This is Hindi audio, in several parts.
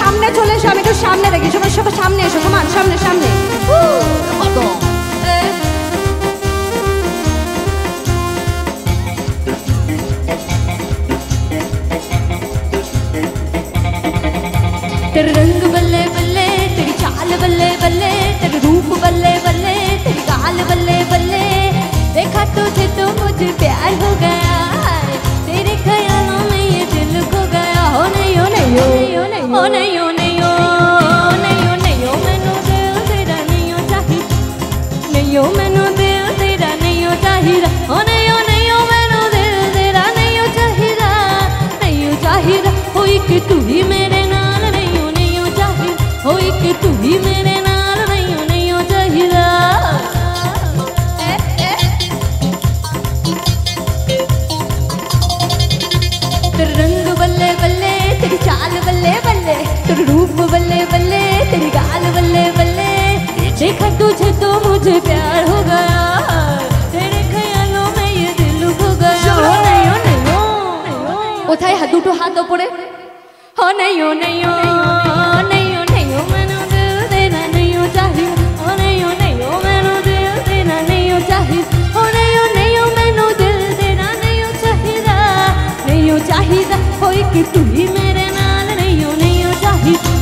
সামনে চলে এসো আমি একটু সামনে দেখি। সবার সবার সামনে এসো তোমার সামনে সামনে। मुझे प्यार हो गया है तेरे ख्यालों में ये दिल खो गया हो नहीं हो नहीं हो नहीं हो नहीं हो नहीं हो नहीं हो नहीं हो नहीं दिल तेरा नहीं हो चाहिए नहीं हो मैनू दिल तेरा नहीं हो चाहिए गाल बल्ले बल्ले तेरे रूप बल्ले बल्ले तेरी गाल बल्ले बल्ले। देखा तुझे तो मुझे प्यार हो गया तेरे ख्यालों में ये दिल हो गया। हो नहीं हो नहीं हो उठाए हाथ दुटो हाथ ऊपर हो नहीं हो नहीं हो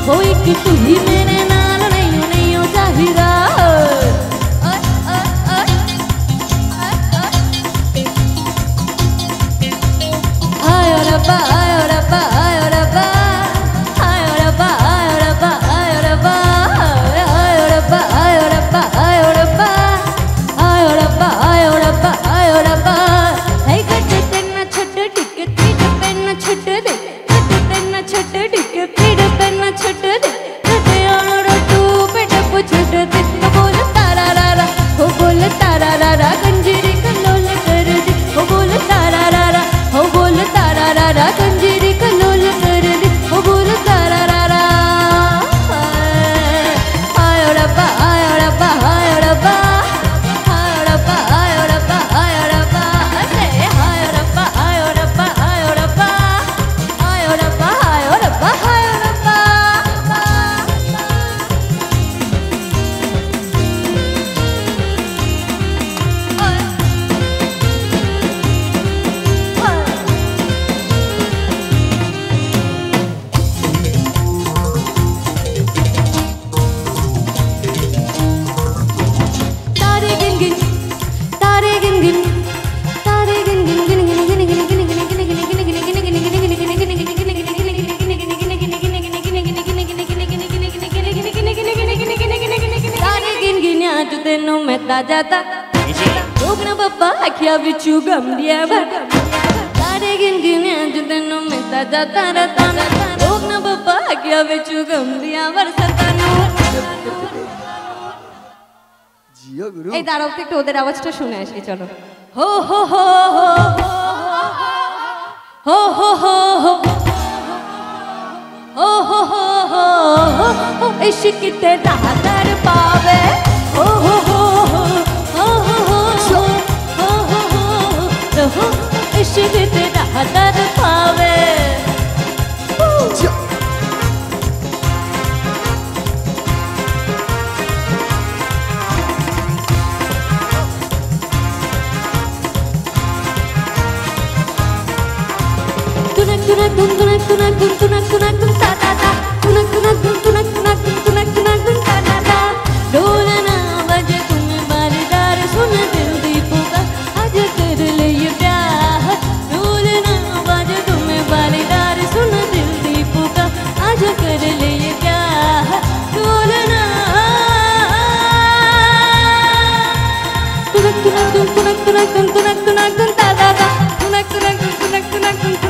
वो एक तू मैंने Gracias. met dada da Togna baba akhya vichu gamdiya ba Tare gin gin anju tenu met dada da da da Togna baba akhya vichu gamdiya var satanu Jio গুরু এই দাঁড়াও একটু ওদের আওয়াজটা শুনে আসি চলো হো হো হো হো হো হো হো ओ हो हो हो इश्क तेरा दर पावे ओ हो Tunak tunak tunak tunak tunak tunak tunak tunak tunak tun tunak tunak tun da da da tunak tunak tun tunak tunak tun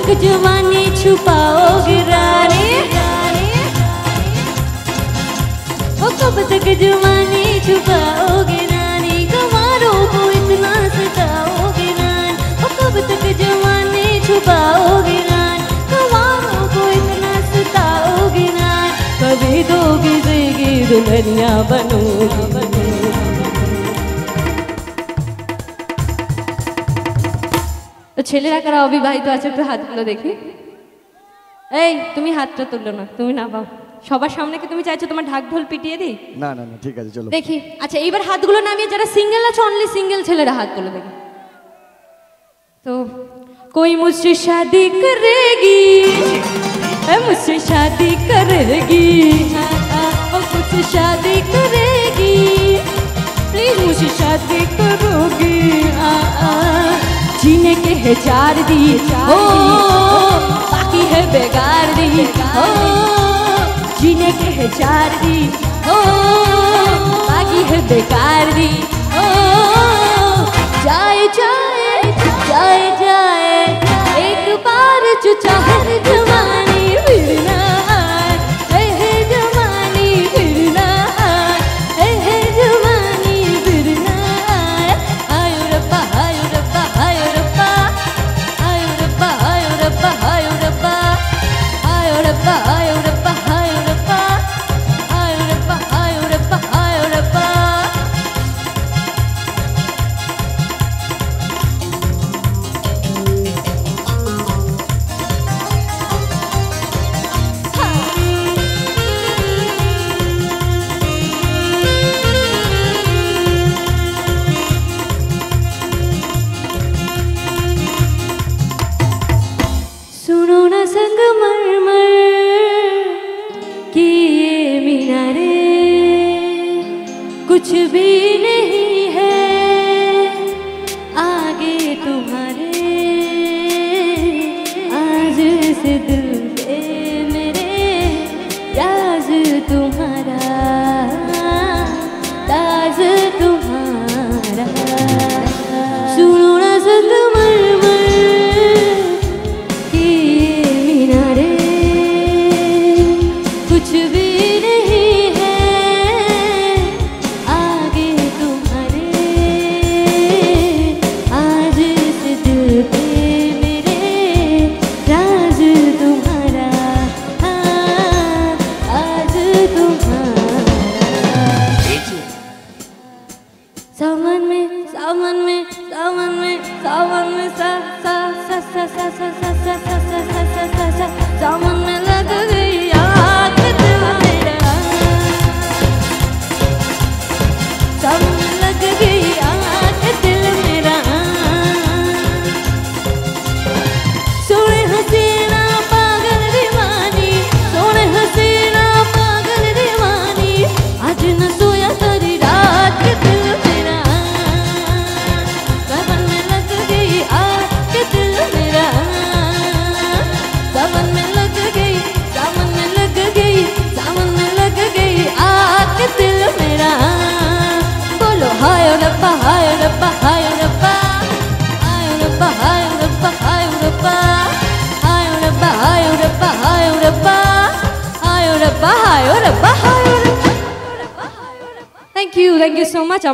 तक जवानी छुपाओगे रानी। ओ कब तक जवानी छुपाओगे रानी? कमारों को इतना सताओगे रानी। ओ कब तक जवानी छुपाओगे रानी? कमारों को इतना सताओगे रानी। कभी दोगी देगी दुल्हनिया बनोगी। ছেলেরা কারা অবিবাহিত আছে একটু হাতগুলো দেখি। এই তুমি হাতটা তুললো না তুমি না পাও। সবার সামনে কি তুমি চাইছো তোমার ঢাক ঢোল পিটিয়ে দিই? না না ঠিক আছে চলো। দেখি। আচ্ছা এইবার হাতগুলো নামিয়ে যারা সিঙ্গেল আছে অনলি সিঙ্গেল ছেলেরা হাতগুলো দেখি। তো কই মুসি শাদি করেগি? মুসি শাদি করেগি? গি जीने के है चार दिए ओ, बाकी है बेगार दी। ओ जीने के है चार दी। ओ, बाकी है बेकार दी। से दिल so much.